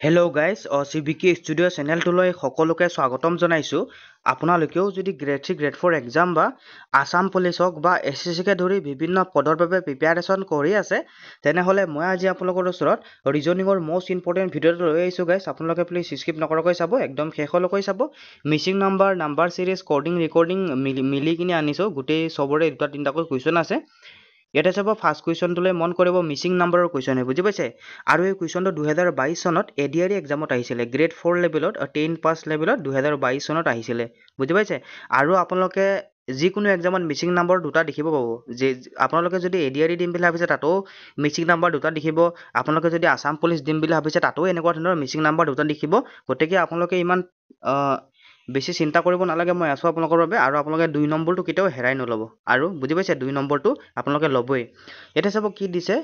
Hello' guys O C B K studio' চেনেলটোলৈ সকলোকে স্বাগতম জনাইছোঁ। আপোনালোকেও যদি grade three grade four exam বা আছাম পুলিচ হওক বা এছ এছ চিকে ধৰি বিভিন্ন পদৰ বাবে প্ৰিপেয়াৰেশ্যন কৰি আছে তেনেহ'লে মই আজি আপোনালোকৰ ওচৰত ৰিজনিঙৰ মষ্ট ইম্পৰ্টেণ্ট ভিডিঅ'টো লৈ আহিছোঁ গাইজ আপোনালোকে প্লিজ স্কিপ নকৰাকৈ চাব একদম শেষলৈকৈ চাব। মিচিং নাম্বাৰ নাম্বাৰ চিৰিজ কৰ্ডিং ৰেকৰ্ডিং মিলি মিলি কিনি আনিছোঁ। গোটেই চবৰে দুটা তিনিটাকৈ কুৱেশ্যন আছে। ইয়াতে চাব ফাৰ্ষ্ট কুৱেশ্যনটোলৈ মন কৰিব মিচিং নাম্বাৰৰ কুৱেশ্যন বুজি পাইছে? আৰু এই কুৱেশ্যনটো দুহেজাৰ বাইছ চনত এ ডি আৰ ই এক্সামত আহিছিলে গ্ৰেড ফ'ৰ লেভেলত টেন পাছ লেভেলত দুহেজাৰ বাইছ চনত আহিছিলে বুজি পাইছে? আৰু আপোনালোকে যিকোনো এক্সামত মিচিং নাম্বাৰ দুটা দেখিব পাব যে আপোনালোকে যদি এ ডি আৰ ই দিম বুলি ভাবিছে তাতো মিচিং নাম্বাৰ দুটা দেখিব আপোনালোকে যদি আছাম পুলিচ দিম বুলি ভাবিছে তাতো এনেকুৱা ধৰণৰ মিচিং নাম্বাৰ দুটা দেখিব গতিকে আপোনালোকে ইমান বেছি চিন্তা কৰিব নালাগে মই আছোঁ আপোনালোকৰ বাবে আৰু আপোনালোকে দুই নম্বৰটো কেতিয়াও হেৰাই নল'ব। আৰু বুজি পাইছে? দুই নম্বৰটো আপোনালোকে ল'বই। এতিয়া চাব কি দিছে?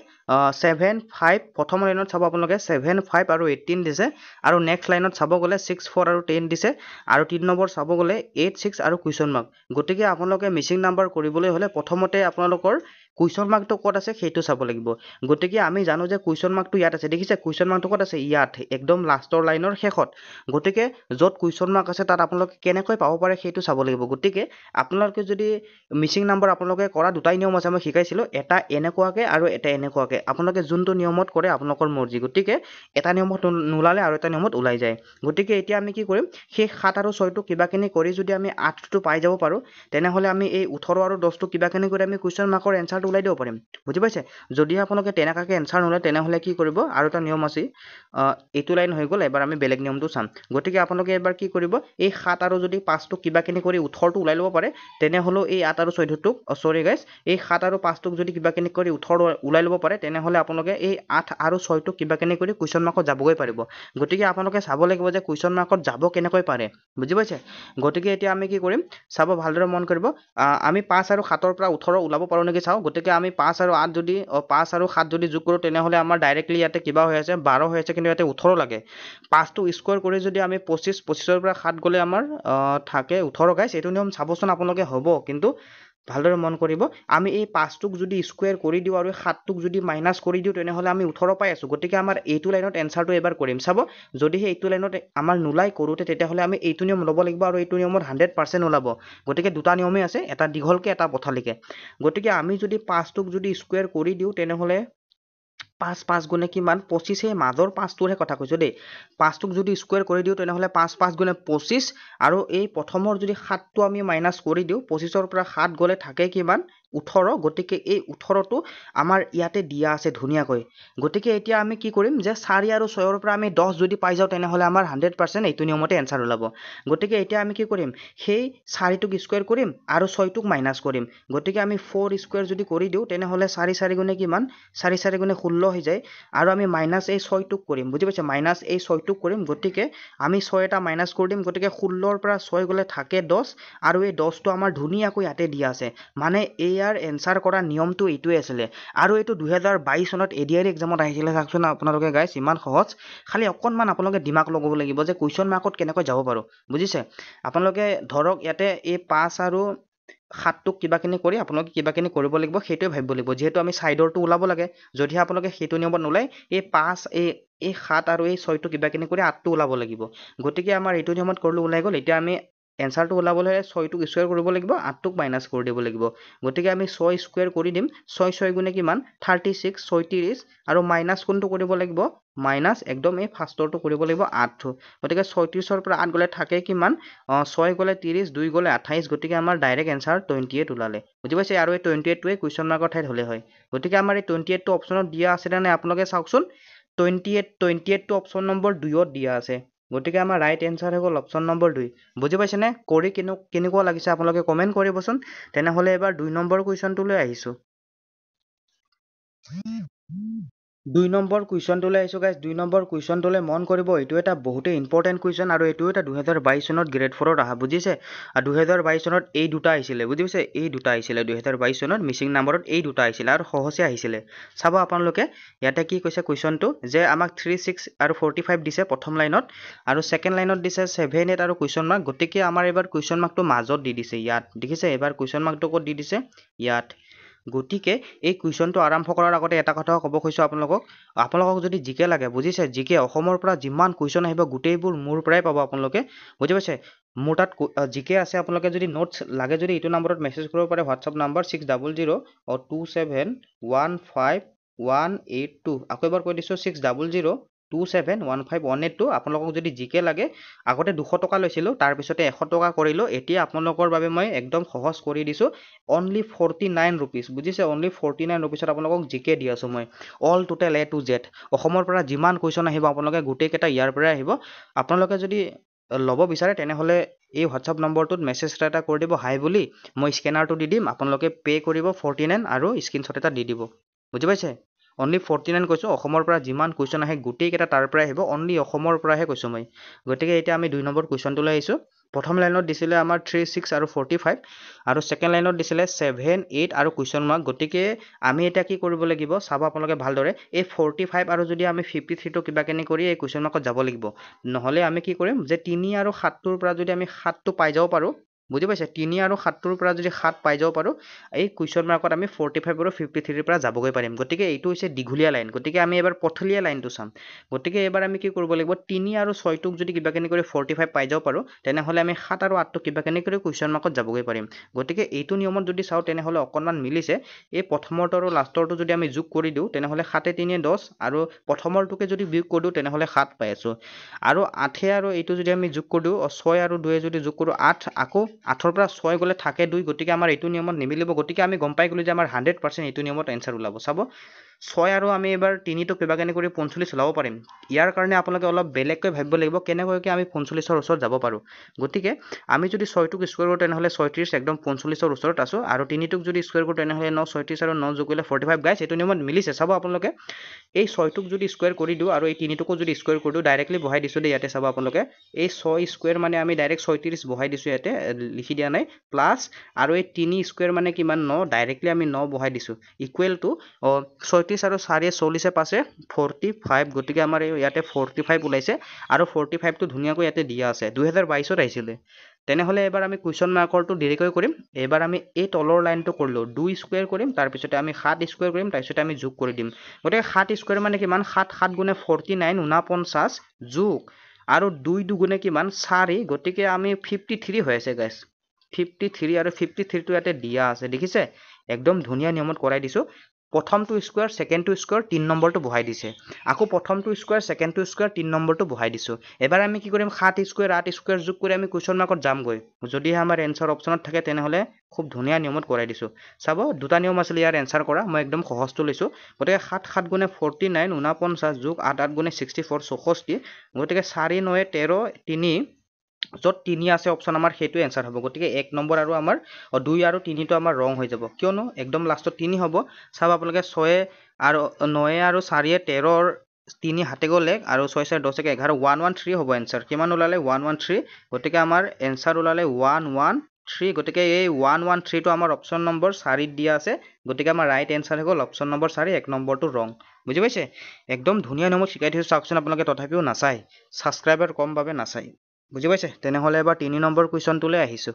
ছেভেন ফাইভ প্ৰথম লাইনত চাব আপোনালোকে ছেভেন ফাইভ আৰু এইটিন দিছে। আৰু নেক্সট লাইনত চাব গ'লে ছিক্স ফ'ৰ আৰু টেন দিছে। আৰু তিনি নম্বৰ চাব গ'লে এইট ছিক্স আৰু কুৱেশ্যন মাৰ্ক গতিকে আপোনালোকে মিচিং নাম্বাৰ কৰিবলৈ হ'লে প্ৰথমতে আপোনালোকৰ কুৱেশ্যন মাৰ্কটো ক'ত আছে সেইটো চাব লাগিব। গতিকে আমি জানো যে কুৱেশ্যন মাৰ্কটো ইয়াত আছে। দেখিছে কুৱেশ্যন মাৰ্কটো ক'ত আছে? ইয়াত একদম লাষ্টৰ লাইনৰ শেষত। গতিকে য'ত কুৱেশ্যন মাৰ্ক আছে তাত আপোনালোকে কেনেকৈ পাব পাৰে সেইটো চাব লাগিব। গতিকে আপোনালোকে যদি মিচিং নাম্বাৰ আপোনালোকে কৰা দুটাই নিয়ম আছে মই শিকাইছিলোঁ। এটা এনেকুৱাকৈ আৰু এটা এনেকুৱাকৈ। আপোনালোকে যোনটো নিয়মত কৰে আপোনালোকৰ মৰ্জি। গতিকে এটা নিয়মত নোলালে আৰু এটা নিয়মত ওলাই যায়। গতিকে এতিয়া আমি কি কৰিম? সেই সাত আৰু ছয়টো কিবাকিনি কৰি যদি আমি আঠটো পাই যাব পাৰোঁ তেনেহ'লে আমি এই ওঠৰ আৰু দহটো কিবাকিনি কৰি আমি কুৱেশ্যন মাৰ্কৰ এনচাৰটো ওলাই দিব পাৰিম। বুজি পাইছে? যদি আপোনালোকে তেনেকুৱাকৈ এনচাৰ নোলায় তেনেহ'লে কি কৰিব? আৰু এটা নিয়ম আছে এইটো লাইন হৈ গ'ল এবাৰ আমি বেলেগ নিয়মটো চাম। গতিকে আপোনালোকে এবাৰ কি কৰিব? এই সাত আৰু যদি পাঁচটো কিবাকিনি কৰি ওঠৰটো ওলাই ল'ব পাৰে তেনেহ'লেও এই আঠ আৰু চৈধ্যটোক চৰি গাইজ এই সাত আৰু পাঁচটোক যদি কিবাকিনি কৰি ওঠৰ ওলাই ল'ব পাৰে তেনেহ'লে আপোনালোকে এই আঠ আৰু ছয়টোক কিবাকিনি কৰি কুৱেশ্যন মাৰ্কত যাবগৈ পাৰিব। গতিকে আপোনালোকে চাব লাগিব যে কুৱেশ্যন মাৰ্কত যাব কেনেকৈ পাৰে। বুজি পাইছে? গতিকে এতিয়া আমি কি কৰিম? চাব ভালদৰে মন কৰিব। আমি পাঁচ আৰু সাতৰ পৰা ওঠৰ ওলাব পাৰোঁ নেকি চাওঁ। গতিকে আমি পাঁচ আৰু আঠ যদি পাঁচ আৰু সাত যদি যোগ কৰোঁ তেনেহ'লে আমাৰ ডাইৰেক্টলি ইয়াতে কিবা হৈ আছে বাৰ হৈ আছে কিন্তু ইয়াতে ওঠৰ লাগে। পাঁচটো স্কোৱাৰ কৰি যদি আমি পঁচিছ পঁচিছৰ পৰা সাত গ'লে আমাৰ থাকে ওঠৰ গাইছ এইটো নিয়ম চাবচোন আপোনালোকে হ'ব কিন্তু ভালদৰে মন কৰিব। আমি এই পাঁচটোক যদি স্কুৱেৰ কৰি দিওঁ আৰু সাতটোক যদি মাইনাছ কৰি দিওঁ তেনেহ'লে আমি ওঠৰ পাই আছোঁ। গতিকে আমাৰ এইটো লাইনত এনচাৰটো এবাৰ কৰিম। চাব যদিহে এইটো লাইনত আমাৰ নোলাই কৰোঁতে তেতিয়াহ'লে আমি এইটো নিয়ম ল'ব লাগিব আৰু এইটো নিয়মত হাণ্ড্ৰেড পাৰ্চেণ্ট ওলাব। গতিকে দুটা নিয়মেই আছে এটা দীঘলকৈ এটা পথালিকৈ গতিকে আমি যদি পাঁচটোক যদি স্কুৱেৰ কৰি দিওঁ তেনেহ'লে পাঁচ পাঁচ গুণে কিমান? পঁচিছ সেই মাজৰ পাঁচটোৰহে কথা কৈছোঁ দেই। পাঁচটোক যদি স্কুৱেৰ কৰি দিওঁ তেনেহ'লে পাঁচ পাঁচ গুণে পঁচিছ। আৰু এই প্ৰথমৰ যদি সাতটো আমি মাইনাছ কৰি দিওঁ পঁচিছৰ পৰা সাত গ'লে থাকে কিমান? ওঠৰ গতিকে এই ওঠৰটো আমাৰ ইয়াতে দিয়া আছে ধুনীয়াকৈ। গতিকে এতিয়া আমি কি কৰিম যে চাৰি আৰু ছয়ৰ পৰা আমি দহ যদি পাই যাওঁ তেনেহ'লে আমাৰ হাণ্ড্ৰেড পাৰ্চেণ্ট এইটো নিয়মতে এনচাৰ ওলাব। গতিকে এতিয়া আমি কি কৰিম সেই চাৰিটোক স্কুৱেৰ কৰিম আৰু ছয়টোক মাইনাছ কৰিম। গতিকে আমি ফ'ৰ স্কুৱেৰ যদি কৰি দিওঁ তেনেহ'লে চাৰি চাৰি গুণে কিমান? চাৰি চাৰি গুণে ষোল্ল হৈ যায় আৰু আমি মাইনাছ এই ছয়টোক কৰিম। বুজি পাইছে? মাইনাছ এই ছয়টোক কৰিম গতিকে আমি ছয় এটা মাইনাছ কৰি দিম গতিকে ষোল্লৰ পৰা ছয় গ'লে থাকে দহ আৰু এই দহটো আমাৰ ধুনীয়াকৈ ইয়াতে দিয়া আছে। মানে ইয়াৰ এনচাৰ কৰা নিয়মটো এইটোৱে আছিলে। আৰু এইটো দুহেজাৰ বাইছ চনত এ ডি আৰ ই এক্সামত আহিছিলে চাওকচোন আপোনালোকে গাইছ ইমান সহজ। খালি অকণমান আপোনালোকে দিমাগ লগাব লাগিব যে কুৱেশ্যন মাৰ্কত কেনেকৈ যাব পাৰোঁ বুজিছে? আপোনালোকে ধৰক ইয়াতে এই পাঁচ আৰু সাতটোক কিবাখিনি কৰি আপোনালোকে কিবাখিনি কৰিব লাগিব সেইটোৱে ভাবিব লাগিব। যিহেতু আমি ছাইডৰটো ওলাব লাগে যদিহে আপোনালোকে সেইটো নিয়মত নোলায় এই পাঁচ এই এই সাত আৰু এই ছয়টো কিবাখিনি কৰি আঠটো ওলাব লাগিব। গতিকে আমাৰ এইটো নিয়মত কৰিলে ওলাই গ'ল। এতিয়া আমি এনচাৰটো ওলাবলৈ হ'লে ছয়টোক স্কুৱেৰ কৰিব লাগিব আঠটোক মাইনাছ কৰি দিব লাগিব। গতিকে আমি ছয় স্কুৱেৰ কৰি দিম। ছয় ছয় গুণে কিমান? থাৰ্টি ছিক্স ছয়ত্ৰিছ আৰু মাইনাছ কোনটো কৰিব লাগিব? মাইনাছ একদম এই ফাৰ্ষ্টৰটো কৰিব লাগিব আঠটো। গতিকে ছয়ত্ৰিছৰ পৰা আঠ গ'লে থাকে কিমান? ছয় গ'লে ত্ৰিছ দুই গ'লে আঠাইছ গতিকে আমাৰ ডাইৰেক্ট এনচাৰ টুৱেণ্টি এইট ওলালে। বুজি পাইছে? আৰু এই টুৱেণ্টি এইটটোৱে কুৱেশ্যন মাৰ্কৰ ঠাইত হ'লে হয়। গতিকে আমাৰ এই টুৱেণ্টি এইটটো অপশ্যনত দিয়া আছেনে নাই? আপোনালোকে চাওকচোন। টুৱেণ্টি এইট টুৱেণ্টি এইটটো অপশ্যন নম্বৰ দুইত দিয়া আছে। গতিকে আমাৰ ৰাইট এনচাৰ হৈ গ'ল অপশ্যন নম্বৰ দুই। বুজি পাইছেনে? কৰি কেনে কেনেকুৱা লাগিছে আপোনালোকে কমেণ্ট কৰিবচোন। তেনেহ'লে এবাৰ দুই নম্বৰ কুৱেশ্যনটোলৈ আহিছোঁ। দুই নম্বৰ কুৱেশ্যনটোলৈ আহিছোঁ গাইজ দুই নম্বৰ কুৱেশ্যনটোলৈ মন কৰিব। এইটো এটা বহুতেই ইম্পৰ্টেণ্ট কুৱেশ্যন আৰু এইটো এটা দুহেজাৰ বাইছ চনত গ্ৰেড ফ'ৰত অহা বুজিছে? আৰু দুহেজাৰ বাইছ চনত এই দুটা আহিছিলে বুজি পাইছে এই দুটা আহিছিলে দুহেজাৰ বাইছ চনত মিচিং নাম্বাৰত এই দুটা আহিছিলে আৰু সহজে আহিছিলে। চাব আপোনালোকে ইয়াতে কি কৈছে কুৱেশ্যনটো যে আমাক থ্ৰী ছিক্স আৰু ফৰ্টি ফাইভ দিছে প্ৰথম লাইনত আৰু ছেকেণ্ড লাইনত দিছে ছেভেন এইট আৰু কুৱেশ্যন মাৰ্ক গতিকে আমাৰ এইবাৰ কুৱেশ্যন মাৰ্কটো মাজত দি দিছে ইয়াত দেখিছে? এইবাৰ কুৱেশ্যন মাৰ্কটো ক'ত দি দিছে? ইয়াত। গতিকে এই কুৱেশ্যনটো আৰম্ভ কৰাৰ আগতে এটা কথা ক'ব খুজিছোঁ আপোনালোকক। আপোনালোকক যদি জিকে লাগে বুজিছে? জিকে অসমৰ পৰা যিমান কুৱেশ্যন আহিব গোটেইবোৰ মোৰ পৰাই পাব আপোনালোকে। বুজি পাইছে? মোৰ তাত জিকে আছে আপোনালোকে যদি নোটছ লাগে যদি এইটো নম্বৰত মেছেজ কৰিব পাৰে WhatsApp number six double zero' two seven one five one eight two আকৌ এবাৰ কৈ দিছোঁ six double zero' two seven one five one eight two আপোনালোকক যদি জিকে লাগে আগতে দুশ টকা লৈছিলোঁ তাৰপিছতে এশ টকা কৰিলোঁ এতিয়া আপোনালোকৰ বাবে মই একদম সহজ কৰি দিছোঁ অনলি ফৰ্টি নাইন ৰুপিজ বুজিছে? অনলি ফৰ্টি নাইন ৰুপিজত আপোনালোকক জিকে দি আছোঁ মই all total A to Z অসমৰ পৰা যিমান কুৱেশ্যন আহিব আপোনালোকে গোটেইকেইটা ইয়াৰ পৰাই আহিব আপোনালোকে যদি ল'ব বিচাৰে তেনেহ'লে এই হোৱাটছআপ নম্বৰটোত মেছেজ এটা কৰি দিব হাই বুলি মই স্কেনাৰটো দি দিম আপোনালোকে পে' কৰিব ফৰ্টি নাইন আৰু স্ক্ৰীনশ্বট এটা দি দিব বুজি পাইছে? অনলি ফৰ্টি নাইন কৈছোঁ অসমৰ পৰা যিমান কুৱেশ্যন আহে গোটেইকেইটা তাৰ পৰাই আহিব অনলি অসমৰ পৰাহে কৈছোঁ মই। গতিকে এতিয়া আমি দুই নম্বৰ কুৱেশ্যনটোলৈ আহিছোঁ। প্ৰথম লাইনত দিছিলে আমাৰ থ্ৰী ছিক্স আৰু ফৰ্টি ফাইভ আৰু ছেকেণ্ড লাইনত দিছিলে ছেভেন এইট আৰু কুৱেশ্যন মাৰ্ক গতিকে আমি এতিয়া কি কৰিব লাগিব চাব আপোনালোকে ভালদৰে এই ফৰ্টি ফাইভ আৰু যদি আমি ফিফটি থ্ৰীটো কিবা কিনি কৰি এই কুৱেশ্যন মাৰ্কত যাব লাগিব। নহ'লে আমি কি কৰিম যে তিনি আৰু সাতটোৰ পৰা যদি আমি সাতটো পাই যাব পাৰোঁ বুজি পাইছে? তিনি আৰু সাতটোৰ পৰা যদি সাত পাই যাব পাৰোঁ এই কুৱেশ্যন মাৰ্কত আমি ফৰ্টি ফাইভ আৰু ফিফটি থ্ৰীৰ পৰা যাবগৈ পাৰিম। গতিকে এইটো হৈছে দীঘলীয়া লাইন গতিকে আমি এবাৰ পথলীয়া লাইনটো চাম। গতিকে এইবাৰ আমি কি কৰিব লাগিব? তিনি আৰু ছয়টোক যদি কিবা কিনি কৰি ফৰ্টি ফাইভ পাই যাব পাৰোঁ তেনেহ'লে আমি সাত আৰু আঠটো কিবা কিনি কৰি কুৱেশ্যন মাৰ্কত যাবগৈ পাৰিম। গতিকে এইটো নিয়মত যদি চাওঁ তেনেহ'লে অকণমান মিলিছে। এই প্ৰথমৰটো আৰু লাষ্টৰটো যদি আমি যোগ কৰি দিওঁ তেনেহ'লে সাতে তিনিয়ে দহ আৰু প্ৰথমৰটোকে যদি বিয়োগ কৰি দিওঁ তেনেহ'লে সাত পাই আছোঁ। আৰু আঠে আৰু এইটো যদি আমি যোগ কৰি দিওঁ ছয় আৰু দুয়ে যদি যোগ কৰোঁ আঠ আকৌ আঠৰ পৰা ছয় গ'লে থাকে দুই গতিকে আমাৰ এইটো নিয়মত নিমিলিব। গতিকে আমি গম পাই গ'লোঁ যে আমাৰ হাণ্ড্ৰেড পাৰ্চেণ্ট এইটো নিয়মত এনচাৰ ওলাব। চাব? ছয় আৰু আমি এবাৰ তিনিটো কিবা কৰি পঞ্চল্লিছ ওলাব পাৰিম। ইয়াৰ কাৰণে আপোনালোকে অলপ বেলেগকৈ ভাবিব লাগিব কেনেকুৱাকৈ আমি পঞ্চল্লিছৰ ওচৰত যাব পাৰোঁ। গতিকে আমি যদি ছয়টোক স্কুৱেৰ কৰোঁ তেনেহ'লে ছয়ত্ৰিছ একদম পঞ্চল্লিছৰ ওচৰত আছোঁ আৰু তিনিটোক যদি স্কুৱেৰ কৰোঁ তেনেহ'লে ন ছয়ত্ৰিছ আৰু ন যোগ কৰিলে ফৰ্টি ফাইভ গাইছ এইটো নিয়মত মিলিছে। চাব আপোনালোকে এই ছয়টোক যদি স্কুৱেৰ কৰি দিওঁ আৰু এই তিনিটোকো যদি স্কুৱেৰ কৰি দিওঁ ডাইৰেক্টলি বহাই দিছোঁ দেই ইয়াতে চাব আপোনালোকে। এই ছয় স্কুৱেৰ মানে আমি ডাইৰেক্ট ছয়ত্ৰিছ বহাই দিছোঁ ইয়াতে লিখি দিয়া নাই। প্লাছ আৰু এই তিনি স্কুৱেৰ মানে কিমান ন? ডাইৰেক্টলি আমি ন বহাই দিছোঁ। ইকুৱেল টু ছয়ত্ৰিছ আৰু চাৰিয়ে চল্লিছে পাছে ফৰ্টি ফাইভ গতিকে আমাৰ ইয়াতে ফৰ্টি ফাইভ ওলাইছে আৰু ফৰ্টি ফাইভটো ধুনীয়াকৈ ইয়াতে দিয়া আছে। দুহেজাৰ বাইছত আহিছিলে। তেনেহ'লে এবাৰ আমি কুৱেশ্যন মাৰ্কৰটো দেৰিকৈ কৰিম। এইবাৰ আমি এই তলৰ লাইনটো কৰিলোঁ। দুই স্কুৱেৰ কৰিম তাৰপিছতে আমি সাত স্কুৱেৰ কৰিম তাৰপিছতে আমি যোগ কৰি দিম। গতিকে সাত স্কুৱেৰ মানে কিমান? সাত সাত গুণে ফৰ্টি নাইন ঊনপঞ্চাছ যোগ। আৰু দুই দুগুণে কিমান? চাৰি। গতিকে আমি ফিফটি থ্ৰী হৈ আছে গাইছ ফিফটি থ্ৰী আৰু ফিফটি ইয়াতে দিয়া আছে। দেখিছে? একদম ধুনীয়া নিয়মত কৰাই দিছোঁ। প্ৰথমটো স্কুৱাৰ ছেকেণ্ডটো স্কুৱাৰ তিনি নম্বৰটো বহাই দিছে। আকৌ প্ৰথমটো স্কুৱাৰ ছেকেণ্ডটো স্কুৱাৰ তিনি নম্বৰটো বহাই দিছোঁ। এবাৰ আমি কি কৰিম? সাত স্কুৱাৰ আঠ স্কুৱাৰ যোগ কৰি আমি কুৱেশ্যন মাৰ্কত যামগৈ। যদিহে আমাৰ এনচাৰ অপশ্যনত থাকে তেনেহ'লে খুব ধুনীয়া নিয়মত কৰাই দিছোঁ। চাব দুটা নিয়ম আছিলে ইয়াৰ এনচাৰ কৰা মই একদম সহজটো লৈছোঁ। গতিকে সাত সাত গুণে ফৰ্টি নাইন ঊনপঞ্চাছ যোগ আঠ আঠ গুণে ছিক্সটি ফ'ৰ চৌষষ্ঠি। গতিকে চাৰি নয়ে তেৰ তিনি য'ত তিনি আছে অপশ্যন আমাৰ সেইটো এনচাৰ হ'ব। গতিকে এক নম্বৰ আৰু আমাৰ দুই আৰু তিনিটো আমাৰ ৰং হৈ যাব। কিয়নো একদম লাষ্টত তিনি হ'ব। চাব আপোনালোকে ছয়ে আৰু নয়ে আৰু চাৰিয়ে তেৰৰ তিনি হাতে গ'লে আৰু ছয় চাৰি দহ এঘাৰ ওৱান ওৱান থ্ৰী হ'ব এনচাৰ কিমান ওলালে? ওৱান ওৱান থ্ৰী গতিকে আমাৰ এনচাৰ ওলালে ওৱান ওৱান থ্ৰী গতিকে এই ওৱান ওৱান থ্ৰীটো আমাৰ অপশ্যন নম্বৰ চাৰিত দিয়া আছে। গতিকে আমাৰ ৰাইট এনচাৰ হৈ গ'ল অপশ্যন নম্বৰ চাৰি এক নম্বৰটো ৰং। বুজি পাইছে? একদম ধুনীয়া নিয়মত শিকাই দিছোঁ চাওকচোন আপোনালোকে তথাপিও নাচায়। ছাবস্ক্ৰাইবাৰ কম বাবে নাচায়। বুজি পাইছে? তেনেহ'লে এবাৰ তিনি নম্বৰ কুৱেশ্যনটোলৈ আহিছোঁ।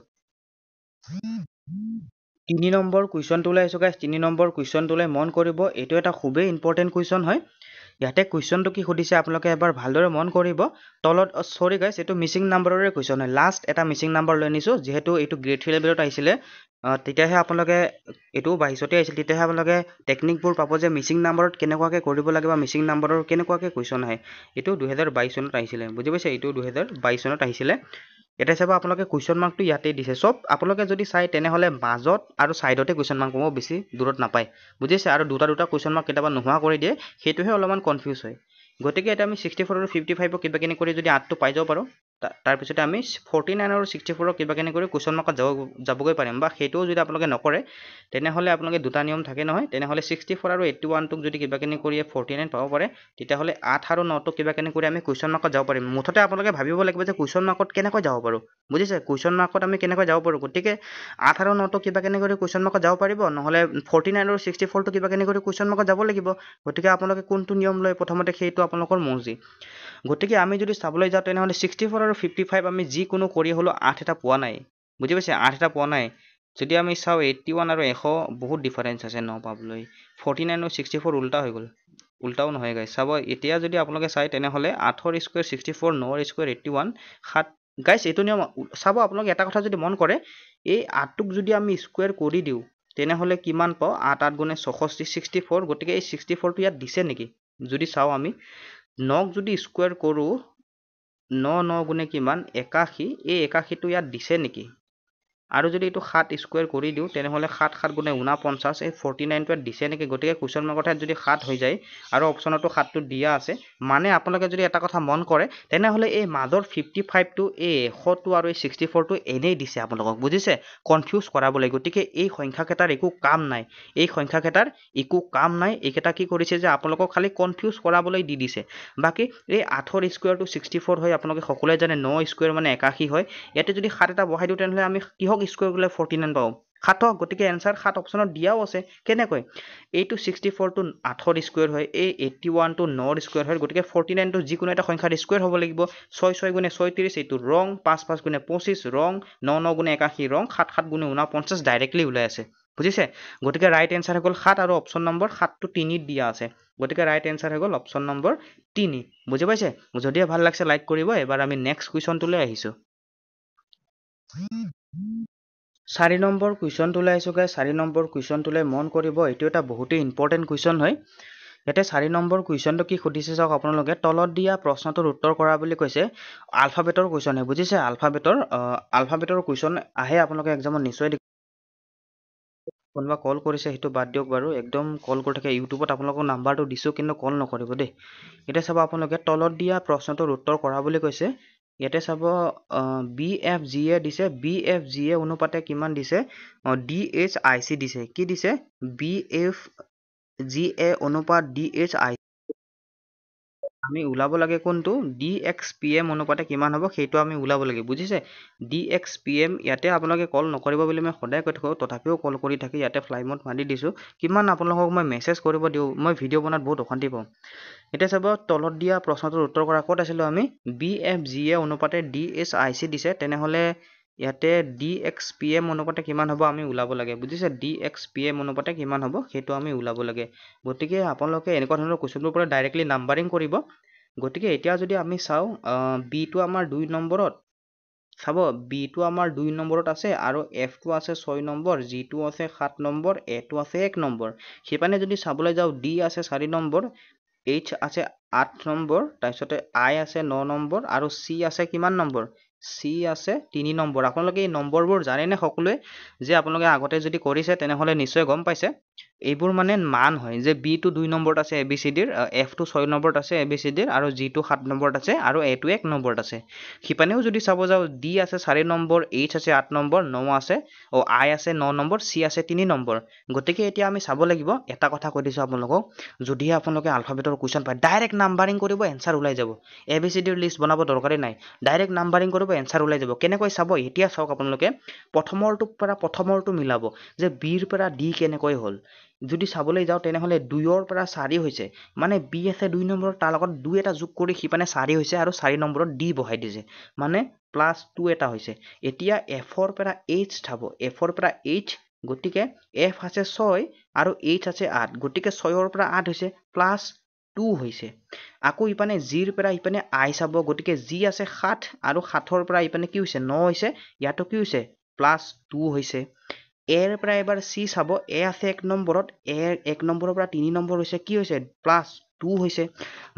তিনি নম্বৰ কুৱেশ্যনটোলৈ আহিছোঁ গাইছ তিনি নম্বৰ কুৱেশ্যনটোলৈ মন কৰিব। এইটো এটা খুবেই ইম্পৰ্টেণ্ট কুৱেশ্যন হয়। ইয়াতে কুৱেশ্যনটো কি সুধিছে আপোনালোকে এবাৰ ভালদৰে মন কৰিব। তলত চৰি গাইছ এইটো মিচিং নাম্বাৰৰে কুৱেশ্যন হয়। লাষ্ট এটা মিচিং নাম্বাৰ লৈ আনিছোঁ যিহেতু এইটো গ্ৰেড থ্ৰী লেভেলত আহিছিলে। তেতিয়াহে আপোনালোকে এইটো বাইছতে আহিছিল তেতিয়াহে আপোনালোকে টেকনিকবোৰ পাব যে মিচিং নাম্বাৰত কেনেকুৱাকৈ কৰিব লাগে বা মিচিং নাম্বাৰৰ কেনেকুৱাকৈ কুৱেশ্যন আহে। এইটো দুহেজাৰ বাইছ চনত আহিছিলে বুজি পাইছে? এইটো দুহেজাৰ বাইছ চনত আহিছিলে। এতিয়া চাব আপোনালোকে কুৱেশ্যন মাৰ্কটো ইয়াতেই দিছে। চব আপোনালোকে যদি চাই তেনেহ'লে মাজত আৰু ছাইডতে কুৱেশ্যন মাৰ্ক পাব বেছি দূৰত নাপায়। বুজিছে আৰু দুটা দুটা কুৱেশ্যন মাৰ্ক কেতিয়াবা নোহোৱা কৰি দিয়ে সেইটোহে অলপমান কনফিউজ হয়। গতিকে এতিয়া আমি ছিক্সটি ফ'ৰ আৰু ফিফটি ফাইভৰ কিবা কিনি কৰি যদি আঠটো পাই যাব পাৰোঁ। তাৰপিছতে আমি ফৰ্টি নাইন আৰু ছিক্সটি ফ'ৰৰ কিবা কিনি কৰি কুৱেশ্যন মাৰ্কত যাব যাবগৈ পাৰিম। বা সেইটোও যদি আপোনালোকে নকৰে তেনেহ'লে আপোনালোকে দুটা নিয়ম থাকে নহয়। তেনেহ'লে ছিক্সটি ফ'ৰ আৰু এইটটি ওৱানটোক যদি কিবা কিনি কৰি ফৰ্টি নাইন পাব পাৰে তেতিয়াহ'লে আঠ আৰু নটোক কিবা কিনি কৰি আমি কুৱেশ্যন মাৰ্কত যাব পাৰিম। মুঠতে আপোনালোকে ভাবিব লাগিব যে কুৱেশ্যন মাৰ্কত কেনেকৈ যাব পাৰোঁ। বুজিছে? কুৱেশ্যন মাৰ্কত আমি কেনেকৈ যাব পাৰোঁ। গতিকে আঠ আৰু নটোক কিবা কিনি কৰি কুৱেশ্যন মাৰ্কত যাব পাৰিব নহ'লে ফৰ্টি নাইন আৰু ছিক্সটি ফ'ৰটো কিবা কিনি কৰি কুৱেশ্যন মাৰ্কত যাব লাগিব। গতিকে আপোনালোকে কোনটো নিয়ম লয়? প্ৰথমতে সেইটো আপোনালোকৰ মৰ্জি। গতিকে আমি যদি চাবলৈ যাওঁ তেনেহ'লে ছিক্সটি ফ'ৰ আৰু ফিফটি ফাইভ আমি যিকোনো কৰি হ'লেও আঠ এটা পোৱা নাই। বুজি পাইছে? আঠ এটা পোৱা নাই। যদি আমি চাওঁ এইট্টি ওৱান আৰু এশ বহুত ডিফাৰেঞ্চ আছে ন পাবলৈ। ফৰ্টি নাইন আৰু ছিক্সটি ফ'ৰ উল্টা হৈ গ'ল। নহয় গাইজ চাব এতিয়া যদি আপোনালোকে চায় তেনেহ'লে আঠৰ স্কুৱেৰ ছিক্সটি ফ'ৰ নৰ স্কুৱেৰ এইট্টি ওৱান সাত গাইজ এইটো নিয়ম চাব আপোনালোকে এটা কথা যদি মন কৰে এই আঠটোক যদি আমি স্কুৱেৰ কৰি দিওঁ তেনেহ'লে কিমান পাওঁ? আঠ আঠ গুণে ছয়ষষ্ঠি ছিক্সটি ফ'ৰ গতিকে এই ছিক্সটি ফ'ৰটো ইয়াত দিছে নেকি? যদি চাওঁ আমি নক যদি স্কুৱেৰ কৰোঁ ন ন গুণে কিমান? একাশী। এই একাশীটো ইয়াত দিছে নেকি? আৰু যদি এইটো সাত স্কুৱেৰ কৰি দিওঁ তেনেহ'লে সাত সাত গুণে ঊনপঞ্চাছ এই ফৰ্টি নাইনটো ইয়াত দিছে নেকি? গতিকে কুৱেশ্যন মাৰ্কৰ ঠাইত যদি সাত হৈ যায় আৰু অপশ্যনতো সাতটো দিয়া আছে মানে আপোনালোকে যদি এটা কথা মন কৰে তেনেহ'লে এই মাজৰ ফিফটি ফাইভটো এই এশটো আৰু এই ছিক্সটি ফ'ৰটো এনেই দিছে আপোনালোকক বুজিছে? কনফিউজ কৰাবলৈ গতিকে এই সংখ্যাকেইটাৰ একো কাম নাই। এই সংখ্যাকেইটাৰ একো কাম নাই। এইকেইটা কি কৰিছে যে আপোনালোকক খালি কনফিউজ কৰাবলৈ দি দিছে। বাকী এই আঠৰ স্কুৱেৰটো ছিক্সটি ফ'ৰ হয় আপোনালোকে সকলোৱে জানে ন স্কুৱেৰ মানে একাশী হয়। ইয়াতে যদি সাত এটা বহাই দিওঁ তেনেহ'লে আমি কিহক স্কুৱেৰ কৰিলে ফৰ্টি নাইন পাওঁ। সাতক গতিকে এনচাৰ সাত অপশ্যনত দিয়াও আছে। কেনেকৈ? এইটো ছিক্সটি ফ'ৰটো আঠৰ স্কুৱেৰ হয় এই এইট্টি ওৱানটো নৰ স্কুৱেৰ হয় গতিকে ফৰ্টি নাইনটো যিকোনো এটা সংখ্যাৰ স্কুৱেৰ হ'ব লাগিব। ছয় ছয় গুণে ছয়ত্ৰিছ এইটো ৰং পাঁচ পাঁচ গুণে পঁচিছ ৰং ন ন গুণে একাশী ৰং সাত সাত গুণে ঊনপঞ্চাছ ডাইৰেক্টলি ওলাই আছে। বুজিছে? গতিকে ৰাইট এনচাৰ হৈ গ'ল সাত আৰু অপশ্যন নম্বৰ সাতটো তিনিত দিয়া আছে। গতিকে ৰাইট এনচাৰ হৈ গ'ল অপশ্যন নম্বৰ তিনি। বুজি পাইছে? যদিহে ভাল লাগিছে লাইক কৰিব। এবাৰ আমি নেক্সট কুৱেশ্যনটোলৈ আহিছোঁ। চাৰি নম্বৰ কুৱেশ্যনটোলৈ আহিছোঁ গাই চাৰি নম্বৰ কুৱেশ্যনটোলৈ মন কৰিব। এইটো এটা বহুতেই ইম্পৰ্টেণ্ট কুৱেশ্যন হয়। ইয়াতে চাৰি নম্বৰ কুৱেশ্যনটো কি সুধিছে চাওক আপোনালোকে। তলত দিয়া প্ৰশ্নটোৰ উত্তৰ কৰা বুলি কৈছে। আলফাবেটৰ কুৱেশ্যন হয় বুজিছে? আলফাবেটৰ আলফাবেটৰ কুৱেশ্যন আহে আপোনালোকে এক্সামত নিশ্চয় কোনোবা কল কৰিছে সেইটো বাদ দিয়ক বাৰু। একদম কল কৰি থাকে। ইউটিউবত আপোনালোকৰ নাম্বাৰটো দিছোঁ কিন্তু কল নকৰিব দেই। এতিয়া চাব আপোনালোকে তলত দিয়া প্ৰশ্নটোৰ উত্তৰ কৰা বুলি কৈছে। ইয়াতে চাব বি এফ জি এ দিছে বি এফ জি এ অনুপাতে কিমান দিছে? ডি এইচ আই চি দিছে। কি দিছে? বি এফ জি এ অনুপাত ডি এইচ আই আমি ওলাব লাগে কোনটো? ডি এক্স পি এম অনুপাতে কিমান হ'ব? সেইটো আমি ওলাব লাগে বুজিছে? ডি এক্স পি এম ইয়াতে আপোনালোকে কল নকৰিব বুলি মই সদায় কৈ থাকোঁ তথাপিও কল কৰি থাকি ইয়াতে ফ্লাইমত মাৰি দিছোঁ। কিমান আপোনালোকক মই মেছেজ কৰিব দিওঁ মই ভিডিঅ' বনাত বহুত অশান্তি পাওঁ। এতিয়া চাব তলত দিয়া প্ৰশ্নটোৰ উত্তৰ কৰা ক'ত আছিলোঁ আমি? বি এফ জি এ অনুপাতে ডি এইচ আই চি দিছে তেনেহ'লে ইয়াতে ডি এক্স পি এম অনুপাতে কিমান হ'ব আমি ওলাব লাগে। বুজিছে? ডি এক্স পি এম অনুপাতে কিমান হ'ব সেইটো আমি ওলাব লাগে। গতিকে আপোনালোকে এনেকুৱা ধৰণৰ কুৱেশ্যনটোৰ পৰা ডাইৰেক্টলি নাম্বাৰিং কৰিব। গতিকে এতিয়া যদি আমি চাওঁ বিটো আমাৰ দুই নম্বৰত। চাব বিটো আমাৰ দুই নম্বৰত আছে আৰু এফটো আছে ছয় নম্বৰ জিটো আছে সাত নম্বৰ এটো আছে এক নম্বৰ। সেইপানে যদি চাবলৈ যাওঁ ডি আছে চাৰি নম্বৰ এইচ আছে আঠ নম্বৰ তাৰপিছতে আই আছে ন নম্বৰ আৰু চি আছে কিমান নম্বৰ? চি আছে তিনি নম্বৰ। আপোনালোকে এই নম্বৰবোৰ জানেনে সকলোৱে? যে আপোনালোকে আগতে যদি কৰিছে তেনেহ'লে নিশ্চয় গম পাইছে। এইবোৰ মানে মান হয়, যে বিটো দুই নম্বৰত আছে এ বি চি ডিৰ এফটো ছয় নম্বৰত আছে এ বি চি ডিৰ আৰু জিটো সাত নম্বৰত আছে, আৰু এটো এক নম্বৰত আছে। সিপানেও যদি চাব যাওঁ, ডি আছে চাৰি নম্বৰ, এইচ আছে আঠ নম্বৰ, ন আছে, অ' আই আছে ন নম্বৰ, চি আছে তিনি নম্বৰ। গতিকে এতিয়া আমি চাব লাগিব, এটা কথা কৈ দিছোঁ আপোনালোকক, যদিহে আপোনালোকে আলফাবেটৰ কুৱেশ্যন পায়, ডাইৰেক্ট নাম্বাৰিং কৰিব, এনচাৰ ওলাই যাব। এ বি চি ডিৰ লিষ্ট বনাব দৰকাৰেই নাই, ডাইৰেক্ট নাম্বাৰিং কৰিব, এনচাৰ ওলাই যাব। কেনেকৈ চাব, এতিয়া চাওক আপোনালোকে প্ৰথমৰটোৰ পৰা প্ৰথমৰটো মিলাব, যে বিৰ পৰা ডি কেনেকৈ হ'ল। যদি চাবলৈ যাওঁ তেনেহ'লে দুইৰ পৰা চাৰি হৈছে। মানে বি আছে দুই নম্বৰত তাৰ লগত দুই এটা যোগ কৰি সিপানে চাৰি হৈছে আৰু চাৰি নম্বৰত ডি বহাই দিছে। মানে প্লাছ টু এটা হৈছে। এতিয়া এফৰ পৰা এইচ চাব। এফৰ পৰা এইচ গতিকে এফ আছে ছয় আৰু এইচ আছে আঠ। গতিকে ছয়ৰ পৰা আঠ হৈছে প্লাছ টু হৈছে। আকৌ ইপানে জিৰ পৰা ইপানে আই চাব। গতিকে জি আছে সাত আৰু সাতৰ পৰা ইপানে কি হৈছে? ন হৈছে। ইয়াতো কি হৈছে? প্লাছ টু হৈছে। এৰ পৰা এবাৰ চি চাব এ আছে এক নম্বৰত এ এক নম্বৰৰ পৰা তিনি নম্বৰ হৈছে কি হৈছে প্লাছ টু হৈছে।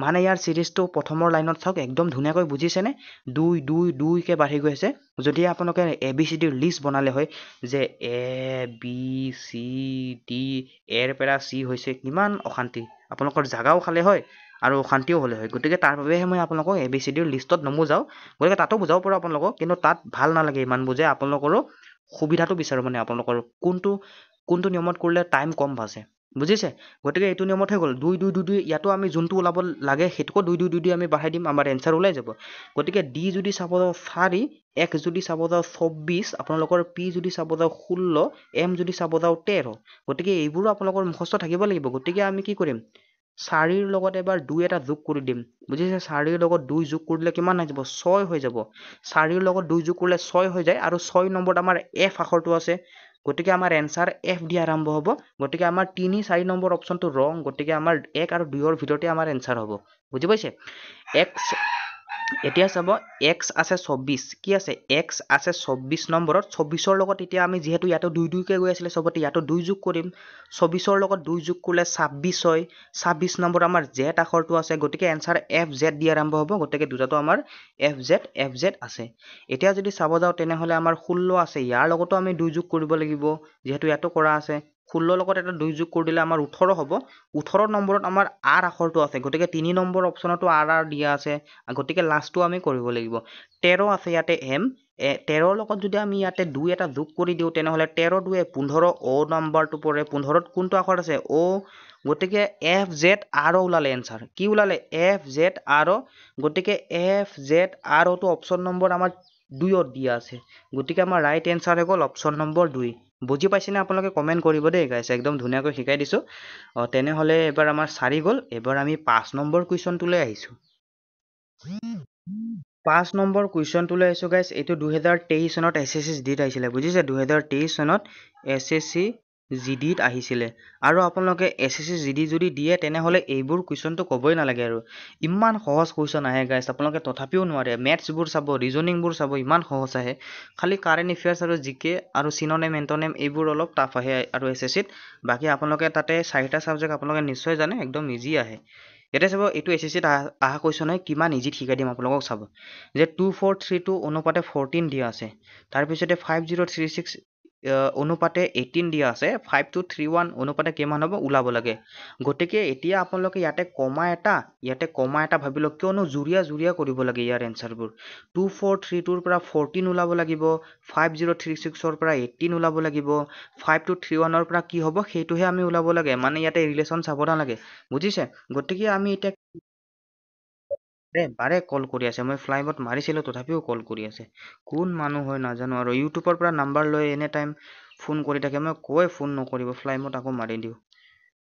মানে ইয়াৰ চিৰিজটো প্ৰথমৰ লাইনত চাওক একদম ধুনীয়াকৈ বুজিছেনে? দুই দুই দুইকৈ বাঢ়ি গৈ আছে। যদি আপোনালোকে এ বি চি ডিৰ লিষ্ট বনালে হয় যে এ বি চি ডি এৰ পৰা চি হৈছে কিমান অশান্তি। আপোনালোকৰ জাগাও খালে হয় আৰু অশান্তিও হ'লে হয়। গতিকে তাৰ বাবেহে মই আপোনালোকক এ বি চি ডিৰ লিষ্টত নবুজাওঁ গতিকে তাতো বুজাব পাৰোঁ আপোনালোকক কিন্তু তাত ভাল নালাগে ইমান বুজে। আপোনালোকৰো সুবিধাটো বিচাৰোঁ মানে আপোনালোকৰ কোনটো কোনটো নিয়মত কৰিলে টাইম কম বাচে। বুজিছে? গতিকে এইটো নিয়মত হৈ গ'ল। দুই দুই দুই দুই ইয়াতো আমি যোনটো ওলাব লাগে সেইটোকো দুই দুই দুই দুই আমি বঢ়াই দিম আমাৰ এনচাৰ ওলাই যাব। গতিকে ডি যদি চাব যাওঁ চাৰি এক যদি চাব যাওঁ চৌব্বিছ আপোনালোকৰ পি যদি চাব যাওঁ ষোল্ল এম যদি চাব যাওঁ তেৰ। গতিকে এইবোৰো আপোনালোকৰ মুখস্থ থাকিব লাগিব। গতিকে আমি কি কৰিম? চাৰিৰ লগত এবাৰ দুই এটা যোগ কৰি দিম। বুজিছে? চাৰিৰ লগত দুই যোগ কৰিলে কিমান হৈ যাব? ছয় হৈ যাব। চাৰিৰ লগত দুই যোগ কৰিলে ছয় হৈ যায় আৰু ছয় নম্বৰত আমাৰ এফ আখৰটো আছে। গতিকে আমাৰ এনচাৰ এফ দি আৰম্ভ হ'ব। গতিকে আমাৰ তিনি চাৰি নম্বৰ অপশ্যনটো ৰং। গতিকে আমাৰ এক আৰু দুইৰ ভিতৰতে আমাৰ এনচাৰ হ'ব। বুজি পাইছে? এক্স এতিয়া চাব এক্স আছে চৌব্বিছ। কি আছে? এক্স আছে চৌব্বিছ নম্বৰত। চৌব্বিছৰ লগত এতিয়া আমি যিহেতু ইয়াতো দুই দুইকৈ গৈ আছিলে চবতে ইয়াতো দুই যোগ কৰিম। চৌব্বিছৰ লগত দুই যোগ কৰিলে ছাব্বিছ হয়। ছাব্বিছ নম্বৰত আমাৰ জেড আখৰটো আছে গতিকে এনচাৰ এফ জেড দি আৰম্ভ হ'ব। গতিকে দুটাটো আমাৰ এফ জেড এফ জেড আছে। এতিয়া যদি চাব যাওঁ তেনেহ'লে আমাৰ ষোল্ল আছে। ইয়াৰ লগতো আমি দুই যোগ কৰিব লাগিব যিহেতু ইয়াতো কৰা আছে। ষোল্লৰ লগত এটা দুই যোগ কৰি দিলে আমাৰ ওঠৰ হ'ব। ওঠৰ নম্বৰত আমাৰ আৰ আখৰটো আছে গতিকে তিনি নম্বৰ অপশ্যনতো আৰ আৰ দিয়া আছে গতিকে লাষ্টটো আমি কৰিব লাগিব। তেৰ আছে ইয়াতে এম এ তেৰৰ লগত যদি আমি ইয়াতে দুই এটা যোগ কৰি দিওঁ তেনেহ'লে তেৰ দুয়ে পোন্ধৰ অ' নম্বৰটো পৰে। পোন্ধৰত কোনটো আখৰ আছে? অ' গতিকে এফ জেড আৰ ওলালে এনচাৰ কি ওলালে? এফ জেড আৰ গতিকে এফ জেড আৰ অ'টো অপশ্যন নম্বৰ আমাৰ দুইত দিয়া আছে। গতিকে আমাৰ ৰাইট এনচাৰ হৈ গ'ল অপশ্যন নম্বৰ দুই। বুজি পাইছেনে আপোনালোকে? কমেণ্ট কৰিব দেই গাইছে একদম ধুনীয়াকৈ শিকাই দিছোঁ। অঁ তেনেহ'লে এবাৰ আমাৰ চাৰি গ'ল। এবাৰ আমি পাঁচ নম্বৰ কুৱেশ্যনটোলৈ আহিছোঁ। পাঁচ নম্বৰ কুৱেশ্যনটোলৈ আহিছোঁ গাইছ এইটো দুহেজাৰ তেইছ চনত এছ এছ চি ডিত আহিছিলে বুজিছে? দুহেজাৰ তেইছ চনত এছ এছ চি জি ডিত আহিছিলে। আৰু আপোনালোকে S S C G D যদি দিয়ে তেনেহ'লে এইবোৰ কুৱেশ্যনটো ক'বই নালাগে আৰু। ইমান সহজ কুৱেশ্যন আহে গাইছ আপোনালোকে তথাপিও নোৱাৰে। মেথছবোৰ চাব ৰিজনিংবোৰ চাব ইমান সহজ আহে। খালি কাৰেণ্ট এফেয়াৰ্ছ আৰু জি কে আৰু চিননেম এণ্টনেম এইবোৰ অলপ টাফ আহে আৰু এছ এছ চিত। বাকী আপোনালোকে তাতে চাৰিটা ছাবজেক্ট আপোনালোকে নিশ্চয় জানে একদম ইজি আহে। এতিয়া চাব এইটো এছ এছ চিত অহা হয় কিমান ইজিত শিকাই দিম আপোনালোকক চাব। যে টু ফ'ৰ থ্ৰী টু অনুপাতে ফ'ৰটিন দিয়া আছে। তাৰপিছতে ফাইভ জিৰ' থ্ৰী ছিক্স অনুপাতে এইটিন দিয়া আছে ফাইভ টু থ্ৰী ওৱান অনুপাতে কিমান হ'ব? ওলাব লাগে। গতিকে এতিয়া আপোনালোকে ইয়াতে কমা এটা ইয়াতে কমা এটা ভাবি লওক কিয়নো জুৰীয়া জুৰীয়া কৰিব লাগে ইয়াৰ এনচাৰবোৰ টু ফ'ৰ থ্ৰী টুৰ পৰা ফ'ৰটিন ওলাব লাগিব ফাইভ জিৰ' থ্ৰী ছিক্সৰ পৰা এইটিন ওলাব লাগিব ফাইভ টু থ্ৰী ওৱানৰ পৰা কি হ'ব সেইটোহে আমি ওলাব লাগে। মানে ইয়াতে ৰিলেশ্যন চাব নালাগে। বুজিছে? গতিকে আমি এতিয়া বাৰে বাৰে কল কৰি আছে মই ফ্লাইমত মাৰিছিলোঁ তথাপিও কল কৰি আছে। কোন মানুহ হয় নাজানো আৰু ইউটিউবৰ পৰা নাম্বাৰ লৈ এনি টাইম ফোন কৰি থাকে মই কৈ ফোন নকৰিব ফ্লাইমত আকৌ মাৰি দিওঁ।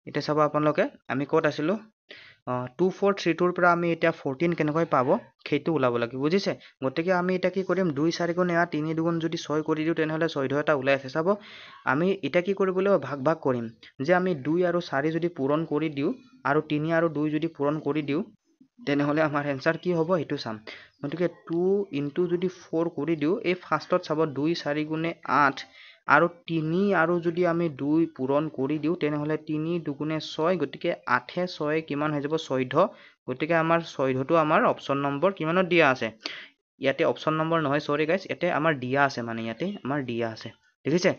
এতিয়া চাব আপোনালোকে আমি ক'ত আছিলোঁ? টু ফ'ৰ থ্ৰী টুৰ পৰা আমি এতিয়া ফ'ৰটিন কেনেকৈ পাব সেইটো ওলাব লাগে বুজিছে? গতিকে আমি এতিয়া কি কৰিম দুই চাৰি গুণ এয়া তিনি দুগুণ যদি ছয় কৰি দিওঁ তেনেহ'লে চৈধ্য এটা ওলাই আছে। চাব আমি এতিয়া কি কৰিব লাগিব ভাগ ভাগ কৰিম যে আমি দুই আৰু চাৰি যদি পূৰণ কৰি দিওঁ আৰু তিনি আৰু দুই যদি পূৰণ কৰি দিওঁ তেনেহ'লে আমাৰ এনচাৰ কি হ'ব সেইটো চাম। গতিকে টু ইনটু যদি ফ'ৰ কৰি দিওঁ এই ফাৰ্ষ্টত চাব দুই চাৰি গুণে আঠ আৰু তিনি আৰু যদি আমি দুই পূৰণ কৰি দিওঁ তেনেহ'লে তিনি দুগুণে ছয় গতিকে আঠে ছয় কিমান হৈ যাব? চৈধ্য। গতিকে আমাৰ চৈধ্যটো আমাৰ অপশ্যন নম্বৰ কিমানত দিয়া আছে? ইয়াতে অপশ্যন নম্বৰ নহয় চৰি গাইজ ইয়াতে আমাৰ দিয়া আছে মানে ইয়াতে আমাৰ দিয়া আছে। দেখিছে?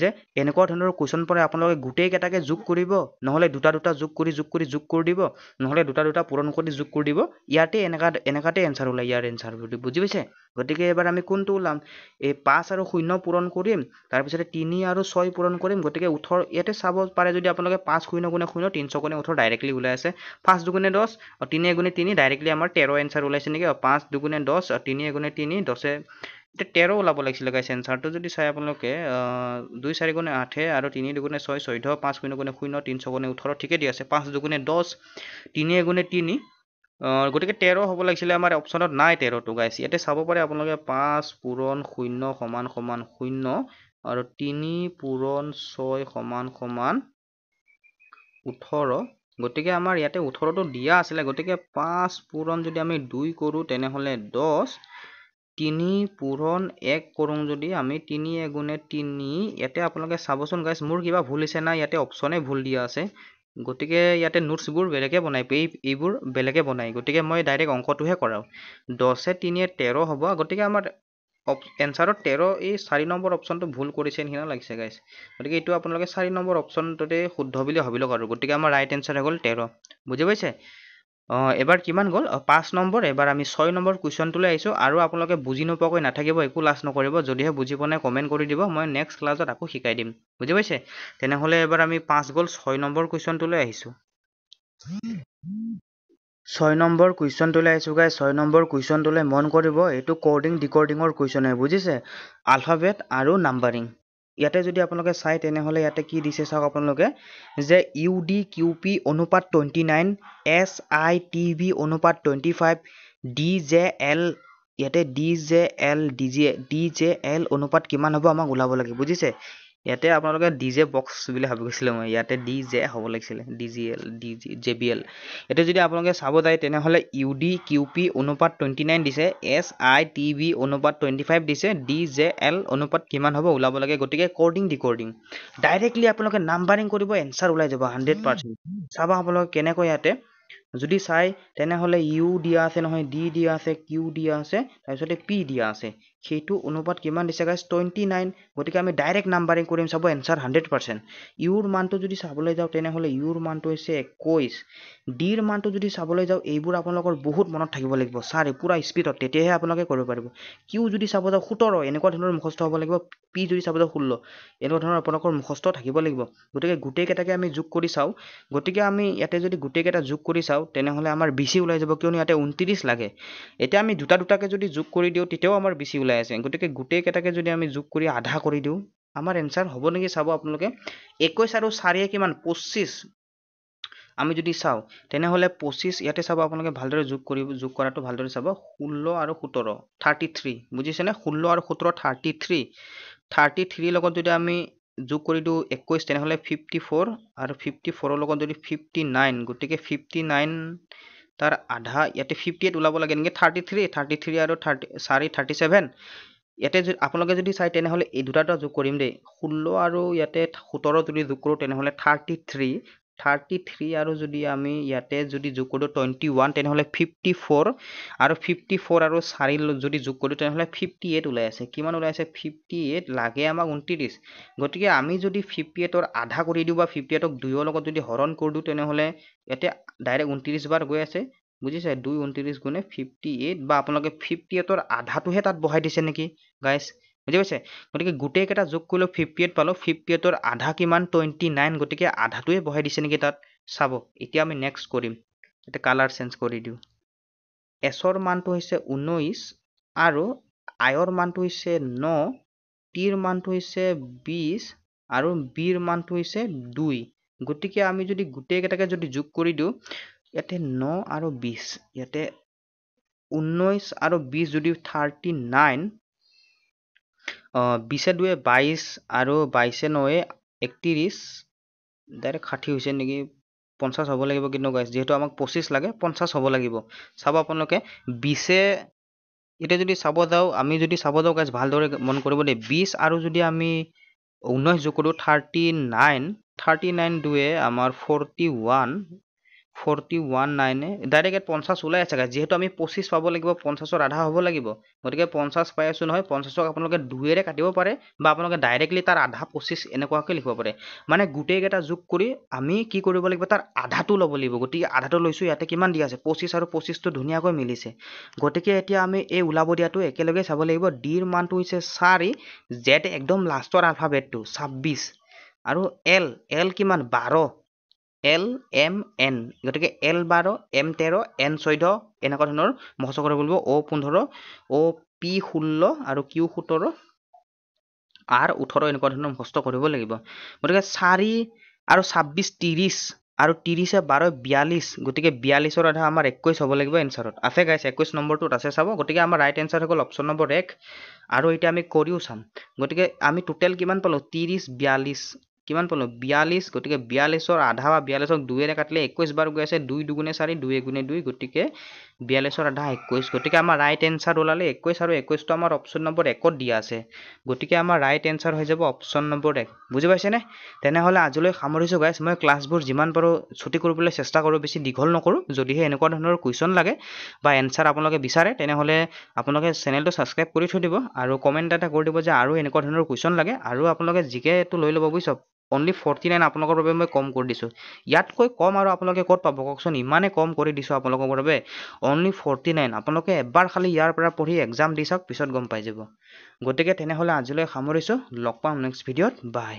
যে এনেকুৱা ধৰণৰ কুৱেশ্যন পৰে আপোনালোকে গোটেইকেইটাকে যোগ কৰিব নহ'লে দুটা দুটা যোগ কৰি যোগ কৰি যোগ কৰি দিব নহ'লে দুটা দুটা পূৰণ কৰি যোগ কৰি দিব ইয়াতে এনেকুৱা এনেকুৱাতে এনচাৰ ওলাই ইয়াৰ এনচাৰ বুজি পাইছে? গতিকে এবাৰ আমি কোনটো ওলাম? এই পাঁচ আৰু শূন্য পূৰণ কৰিম তাৰপিছতে তিনি আৰু ছয় পূৰণ কৰিম গতিকে ওঠৰ ইয়াতে চাব পাৰে যদি আপোনালোকে পাঁচ শূন্য গুণে শূন্য তিনিশ গুণে ওঠৰ ডাইৰেক্টলি ওলাই আছে পাঁচ দুগুণে দহ তিনি এগুণে তিনি ডাইৰেক্টলি আমাৰ তেৰ এনচাৰ ওলাইছে নেকি? পাঁচ দুগুণে দহ তিনি এগুণে তিনি দহে এতিয়া তেৰ ওলাব লাগিছিলে গাইছে এনচাৰটো যদি চাই আপোনালোকে দুই চাৰি গুণে আঠে আৰু তিনি দুগুণে ছয় চৈধ্য পাঁচ শূন্য গুণে শূন্য তিনিশ গুণে ওঠৰ ঠিকে দি আছে। পাঁচ দুগুণে দহ তিনি এগুণে তিনি গতিকে তেৰ হ'ব লাগিছিলে আমাৰ অপশ্যনত নাই তেৰটো গাইছে ইয়াতে চাব পাৰে আপোনালোকে পাঁচ পূৰণ শূন্য সমান সমান শূন্য আৰু তিনি পূৰণ ছয় সমান সমান ওঠৰ। গতিকে আমাৰ ইয়াতে ওঠৰটো দিয়া আছিলে গতিকে পাঁচ পূৰণ যদি আমি দুই কৰোঁ তেনেহ'লে দহ তিনি পূৰণ এক কৰোঁ যদি আমি তিনি এগুণে তিনি ইয়াতে আপোনালোকে চাবচোন গাইছ মোৰ কিবা ভুল হৈছে নাই ইয়াতে অপশ্যনে ভুল দিয়া আছে। গতিকে ইয়াতে নোটছবোৰ বেলেগে বনাই এই এইবোৰ বেলেগে বনাই গতিকে মই ডাইৰেক্ট অংকটোহে কৰাওঁ। দহে তিনিয়ে তেৰ হ'ব গতিকে আমাৰ অপ এনচাৰত তেৰ এই চাৰি নম্বৰ অপশ্যনটো ভুল কৰিছে নিচিনা লাগিছে গাইছ গতিকে এইটো আপোনালোকে চাৰি নম্বৰ অপশ্যনটোতে শুদ্ধ বুলি ভাবি লওক আৰু গতিকে আমাৰ ৰাইট এনচাৰ হৈ গ'ল তেৰ। বুজি পাইছে? এবাৰ কিমান গ'ল? পাঁচ নম্বৰ এবাৰ আমি ছয় নম্বৰ কুৱেশ্যনটোলৈ আহিছোঁ আৰু আপোনালোকে বুজি নোপোৱাকৈ নাথাকিব একো লাজ নকৰিব যদিহে বুজি পোৱা নাই কমেণ্ট কৰি দিব মই নেক্সট ক্লাছত আকৌ শিকাই দিম। বুজি পাইছে? তেনেহ'লে এবাৰ আমি পাঁচ গ'ল ছয় নম্বৰ কুৱেশ্যনটোলৈ আহিছোঁ। ছয় নম্বৰ কুৱেশ্যনটোলৈ আহিছোঁ গাই ছয় নম্বৰ কুৱেশ্যনটোলৈ মন কৰিব এইটো কৰ্ডিং ডিকৰ্ডিঙৰ কুৱেশ্যন হয় বুজিছে? আলফাবেট আৰু নাম্বাৰিং ইয়াতে যদি আপোনালোকে চাই তেনেহ'লে ইয়াতে কি দিছে চাওক আপোনালোকে যে ইউ ডি কিউ পি অনুপাত twenty nine S I T V অনুপাত twenty five D J L ইয়াতে D J L D J D J L অনুপাত কিমান হ'ব আমাক ওলাব লাগে বুজিছে? ইয়াতে আপোনালোকে ডি জে বক্স বুলি ভাবি গৈছিলে মই ইয়াতে ডি জে হ'ব লাগিছিলে D G L D G J B L এতিয়া যদি আপোনালোকে চাব যায় তেনেহ'লে ইউ ডি কিউ পি অনুপাত টুৱেণ্টি নাইন দিছে এছ আই টি ভি অনুপাত টুৱেণ্টি ফাইভ দিছে ডি জে এল অনুপাত কিমান হ'ব ওলাব লাগে গতিকে কৰ্ডিং ডিকৰ্ডিং ডাইৰেক্টলি আপোনালোকে নাম্বাৰিং কৰিব এনচাৰ ওলাই যাব হাণ্ড্ৰেড পাৰ্চেণ্ট চাব আপোনালোকে কেনেকৈ ইয়াতে যদি চাই তেনেহ'লে ইউ দিয়া আছে নহয় ডি দিয়া আছে কিউ দিয়া আছে তাৰপিছতে পি দিয়া আছে। সেইটো অনুপাত কিমান দিছে গাইজ টুৱেণ্টি নাইন গতিকে আমি ডাইৰেক্ট নাম্বাৰিং কৰিম চাব এনচাৰ হাণ্ড্ৰেড পাৰ্চেণ্ট ইউৰ মানটো যদি চাবলৈ যাওঁ তেনেহ'লে ইউৰ মানটো হৈছে একৈছ ডিৰ মানটো যদি চাবলৈ যাওঁ এইবোৰ আপোনালোকৰ বহুত মনত থাকিব লাগিব। ছাৰ পূৰা স্পীডত তেতিয়াহে আপোনালোকে কৰিব পাৰিব। কিউ যদি চাব যাওঁ সোতৰ এনেকুৱা ধৰণৰ মুখস্থ হ'ব লাগিব। পি যদি চাব যাওঁ ষোল্ল এনেকুৱা ধৰণৰ আপোনালোকৰ মুখস্থ থাকিব লাগিব। গতিকে গোটেইকেইটাকে আমি যোগ কৰি চাওঁ। গতিকে আমি ইয়াতে যদি গোটেইকেইটা যোগ কৰি চাওঁ তেনেহ'লে আমাৰ বেছি ওলাই যাব। কিয়নো ইয়াতে ঊনত্ৰিছ লাগে। এতিয়া আমি দুটা দুটাকে যদি যোগ কৰি দিওঁ তেতিয়াও আমাৰ বেছি ওলাই আছে। গতিকে গোটেইকেইটাকে যদি আমি যোগ কৰি আধা কৰি দিওঁ আমাৰ এনচাৰ হ'ব নেকি চাব আপোনালোকে? একৈছ আৰু চাৰিয়ে কিমান? পঁচিছ। আমি যদি চাওঁ তেনেহ'লে পঁচিছ ইয়াতে চাব আপোনালোকে ভালদৰে যোগ কৰিব যোগ কৰাটো ভালদৰে চাব। ষোল্ল আৰু সোতৰ থাৰ্টি থ্ৰী বুজিছেনে? ষোল্ল আৰু সোতৰ থাৰ্টি থ্ৰী থাৰ্টি থ্ৰীৰ লগত যদি আমি যোগ কৰি দিওঁ একৈছ তেনেহ'লে ফিফটি ফ'ৰ আৰু ফিফটি ফ'ৰৰ লগত যদি ফিফটি নাইন গতিকে ফিফটি নাইন তাৰ আধা ইয়াতে ফিফটি এইট ওলাব লাগে নেকি থাৰ্টি থ্ৰী থাৰ্টি থ্ৰী আৰু থাৰ্টি চাৰি থাৰ্টি ছেভেন ইয়াতে আপোনালোকে যদি চাই তেনেহ'লে এই দুটা দুটা যোগ কৰিম দেই ষোল্ল আৰু ইয়াতে সোতৰ যদি যোগ কৰোঁ তেনেহ'লে থাৰ্টি থ্ৰী থাৰ্টি থ্ৰী আৰু যদি আমি ইয়াতে যদি যোগ কৰোঁ টুৱেণ্টি ওৱান তেনেহ'লে ফিফটি ফ'ৰ আৰু ফিফটি ফ'ৰ আৰু চাৰি যদি যোগ কৰোঁ তেনেহ'লে ফিফটি এইট ওলাই আছে। কিমান ওলাই আছে? ফিফটি এইট লাগে আমাক ঊনত্ৰিছ গতিকে আমি যদি ফিফটি এইটৰ আধা কৰি দিওঁ বা ফিফটি এইটক দুইৰ লগত যদি হৰণ কৰি দিওঁ তেনেহ'লে ইয়াতে ডাইৰেক্ট ঊনত্ৰিছ বাৰ গৈ আছে। বুজিছে? দুই ঊনত্ৰিছ গুণে ফিফটি এইট বা আপোনালোকে ফিফটি এইটৰ আধাটোহে তাত বহাই দিছে নেকি? গাইছ বুজি পাইছে? গতিকে গোটেইকেইটা যোগ কৰিলেও ফিফটি এইট পালোঁ। ফিফটি এইটৰ আধা কিমান? টুৱেণ্টি নাইন গতিকে আধাটোৱে বহাই দিছে নেকি তাত? চাব। এতিয়া আমি নেক্সট কৰিম। এতিয়া কালাৰ চেঞ্জ কৰি দিওঁ। এছৰ মানটো হৈছে ঊনৈছ আৰু আইৰ মানটো হৈছে ন টিৰ মানটো হৈছে বিছ আৰু বিৰ মানটো হৈছে দুই। গতিকে আমি যদি গোটেইকেইটাকে যদি যোগ কৰি দিওঁ ইয়াতে ন আৰু বিছ ইয়াতে ঊনৈছ আৰু বিছ যদি থাৰ্টি নাইন বিছে দুয়ে বাইছ আৰু বাইছে নয়ে একত্ৰিছ ডাইৰেক্ট ষাঠি হৈছে নেকি? পঞ্চাছ হ'ব লাগিব কিন্তু গাইছ যিহেতু আমাক পঁচিছ লাগে পঞ্চাছ হ'ব লাগিব। চাব আপোনালোকে বিছে এতিয়া যদি চাব যাওঁ আমি যদি চাব যাওঁ গাইছ ভালদৰে মন কৰিব দেই। বিছ আৰু যদি আমি ঊনৈছ যোগ কৰোঁ থাৰ্টি নাইন থাৰ্টি নাইন দুয়ে আমাৰ ফৰ্টি ওৱান ফৰ্টি ওৱান নাইনে ডাইৰেক্ট ইয়াত পঞ্চাছ ওলাই আছে যিহেতু আমি পঁচিছ পাব লাগিব পঞ্চাছৰ আধা হ'ব লাগিব। গতিকে পঞ্চাছ পাই আছোঁ নহয় পঞ্চাছক আপোনালোকে দুয়েৰে কাটিব পাৰে বা আপোনালোকে ডাইৰেক্টলি তাৰ আধা পঁচিছ এনেকুৱাকৈ লিখিব পাৰে। মানে গোটেইকেইটা যোগ কৰি আমি কি কৰিব লাগিব তাৰ আধাটো ল'ব লাগিব। গতিকে আধাটো লৈছোঁ ইয়াতে কিমান দিয়া আছে? পঁচিছ আৰু পঁচিছটো ধুনীয়াকৈ মিলিছে। গতিকে এতিয়া আমি এই ওলাব দিয়াটো একেলগে চাব লাগিব। ডিৰ মানটো হৈছে চাৰি জেড একদম লাষ্টৰ আলফাবেটটো ছাব্বিছ। আৰু এল এল কিমান? বাৰ। এল এম এন গতিকে এল বাৰ এম তেৰ এন চৈধ্য এনেকুৱা ধৰণৰ মুখস্থ কৰিব লাগিব। অ' পোন্ধৰ অ' পি ষোল্ল আৰু কিউ সোতৰ আৰ ওঠৰ এনেকুৱা ধৰণৰ মুখস্থ কৰিব লাগিব। গতিকে চাৰি আৰু ছাব্বিছ ত্ৰিছ আৰু ত্ৰিছে বাৰ বিয়াল্লিছ গতিকে বিয়াল্লিছৰ আধা আমাৰ একৈছ হ'ব লাগিব এনচাৰত আছে গাইছে একৈছ নম্বৰটোত আছে চাব। গতিকে আমাৰ ৰাইট এনচাৰ হৈ গ'ল অপশ্যন নম্বৰ এক আৰু এতিয়া আমি কৰিও চাম। গতিকে আমি টোটেল কিমান পালোঁ? ত্ৰিছ বিয়াল্লিছ কিমান পালোঁ? বিয়াল্লিছ গতিকে বিয়াল্লিছৰ আধা বা বিয়াল্লিছক দুইৰে কাটিলে একৈছ বাৰ গৈ আছে দুই দুগুণে চাৰি দুই এগুণে দুই গতিকে বিয়াল্লিছৰ আধা একৈছ। গতিকে আমাৰ ৰাইট এনচাৰ ওলালে একৈছ আৰু একৈছটো আমাৰ অপশ্যন নম্বৰ একত দিয়া আছে। গতিকে আমাৰ ৰাইট এনচাৰ হৈ যাব অপশ্যন নম্বৰ এক। বুজি পাইছেনে? তেনেহ'লে আজিলৈ সামৰিছোঁ গাইছ মই ক্লাছবোৰ যিমান পাৰোঁ ছুটি কৰিবলৈ চেষ্টা কৰোঁ বেছি দীঘল নকৰোঁ। যদিহে এনেকুৱা ধৰণৰ কুৱেশ্যন লাগে বা এনচাৰ আপোনালোকে বিচাৰে তেনেহ'লে আপোনালোকে চেনেলটো ছাবস্ক্ৰাইব কৰি থৈ দিব আৰু কমেণ্ট এটা কৰি দিব যে আৰু এনেকুৱা ধৰণৰ কুৱেশ্যন লাগে আৰু আপোনালোকে জিকে এইটো লৈ ল'ব বুজিছ? অনলি ফৰ্টি নাইন আপোনালোকৰ বাবে মই কম কৰি দিছোঁ। ইয়াতকৈ কম আৰু আপোনালোকে ক'ত পাব কওকচোন? ইমানে কম কৰি দিছোঁ আপোনালোকৰ বাবে। অনলি ফৰ্টি নাইন আপোনালোকে এবাৰ খালি ইয়াৰ পৰা পঢ়ি এক্সাম দি চাওক পিছত গম পাই যাব। গতিকে তেনেহ'লে আজিলৈ সামৰিছোঁ। লগ পাম নেক্সট ভিডিঅ'ত বাই